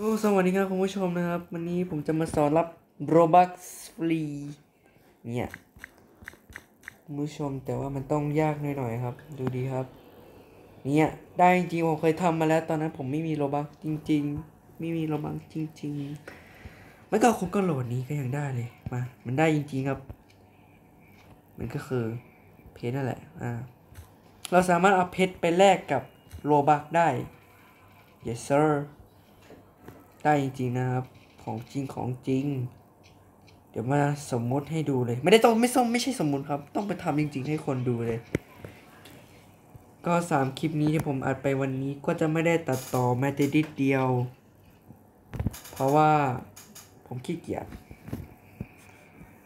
โอ้สวัสดีครับคุณผู้ชมนะครับ วันนี้ผมจะมาสอนรับ Robux ฟรีเนี่ยคุณผู้ชมแต่ว่ามันต้องยากหน่อยๆครับ ดูดีครับ เนี่ยได้จริงผมเคยทำมาแล้วตอนนั้นผมไม่มี Robux จริง ๆ ไม่มี Robux จริงๆไม่ก็คุณก็โหลดนี้ก็ยังได้เลยมามันได้จริงๆครับ มันก็คือเพชรนั่นแหละอ่าเราสามารถเอาเพชรไปแลกกับโ o บักได้ yes sir ได้จริงๆนะครับ ของจริงของจริง เดี๋ยวมาสมมติให้ดูเลย ไม่ได้ต้องไม่ต้องไม่ใช่สมมติครับ ต้องไปทำจริง ๆ ให้คนดูเลย ก็สามคลิปนี้ที่ผมอัดไปวันนี้ก็จะไม่ได้ตัดต่อแม้แต่นิดเดียว เพราะว่าผมขี้เกียจ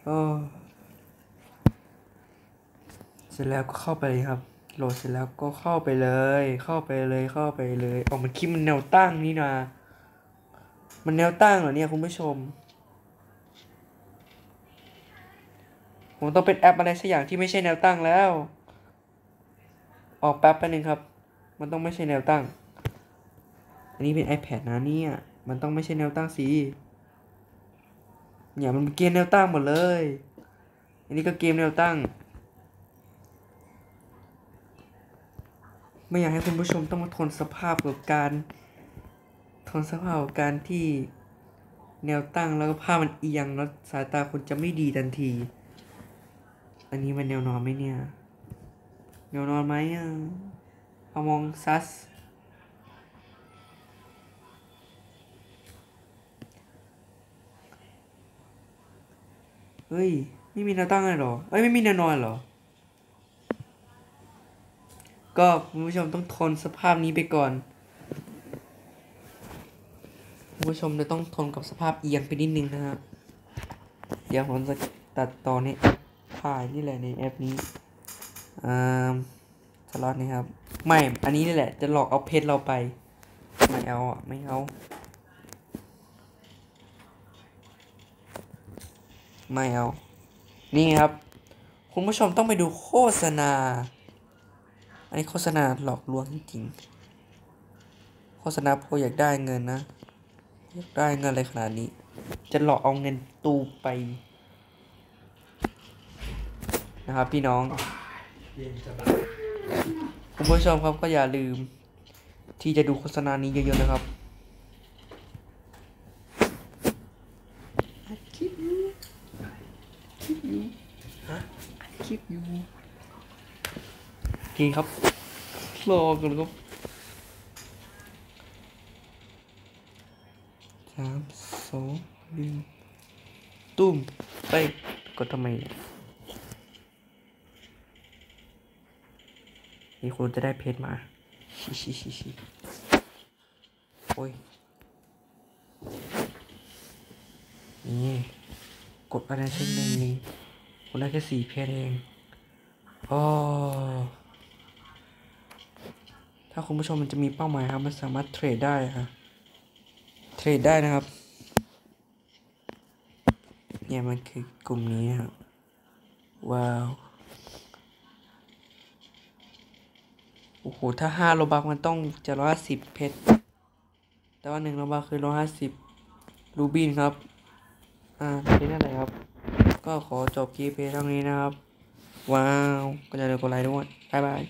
ก็เสร็จแล้วก็เข้าไปเลยครับ โหลดเสร็จแล้วก็เข้าไปเลย เข้าไปเลยเข้าไปเลยออกมันคลิปมันแนวตั้งนี่นะ มันแนวตั้งเหรอเนี่ยคุณผู้ชม ผมต้องเป็นแอปอะไรสักอย่างที่ไม่ใช่แนวตั้งแล้ว ออกแป๊บไปหนึ่งครับ มันต้องไม่ใช่แนวตั้ง อันนี้เป็น iPad นะเนี่ย มันต้องไม่ใช่แนวตั้งสิเนี่ยมันเกมแนวตั้งหมดเลย อันนี้ก็เกมแนวตั้ง ไม่อยากให้คุณผู้ชมต้องมาทนสภาพกับการ ทนสภาพกับการที่แนวตั้งแล้วก็ภามันเอียงแล้วสายตาคุณจะไม่ดีทันที อันนี้มันแนวนอนไหมเนี่ย แนวนอนไหมอะเอามองซัส เฮ้ย ไม่มีแนวตั้งเลยหรอ เอ้ย ไม่มีแนวนอนหรอ ก็คุณผู้ชมต้องทนสภาพนี้ไปก่อน คุณผู้ชมจะต้องทนกับสภาพเอียงไปนิดนึงนะครับเดี๋ยวผมจะตัดตอในแอปถ่ายนี่แหละในแอปนี้อ่าสล็อตนี่ครับ ไม่ อันนี้นี่แหละ จะหลอกเอาเพชรเราไป ไม่เอาอะ ไม่เอา ไม่เอา นี่ครับ คุณผู้ชมต้องไปดูโฆษณา อันนี้โฆษณาหลอกลวงจริง โฆษณาโพอยากได้เงินนะ ได้เงินอะไรขนาดนี้ จะหลอกเอาเงินตูไป นะครับพี่น้องคุณผู้ชมครับก็อย่าลืม ที่จะดูโฆษณานี้เยอะๆนะครับอัดคลิปอยู่คลิปอยู่ฮะอัดคลิปอยู่โอเคครับรอกันครับ สามสองหนึ่งตุ้มไปกดทำไมนี่คุณจะได้เพชรมาชิชิชิชิโอ้ย นี่ กดอะไรเช่นหนึ่งนี้คุณได้แค่สี่เพชรเองอ๋อถ้าคุณผู้ชมมันจะมีเป้าหมายครับ มันสามารถเทรดได้ครับ เทรดได้นะครับ เนี่ยมันคือกลุ่มนี้ครับ ว้าว โอ้โห ถ้าห้าโลบักมันต้องจะร้อยสิบเพชร แต่ว่าหนึ่งโลบักคือร้อยห้าสิบรูบินครับ อ่าเพชรนั่นแหละครับ ก็ขอจบคลิปเพลงเท่านี้นะครับ ว้าว ก็จะเลืมกดไลค์ด้วย บ๊ายบาย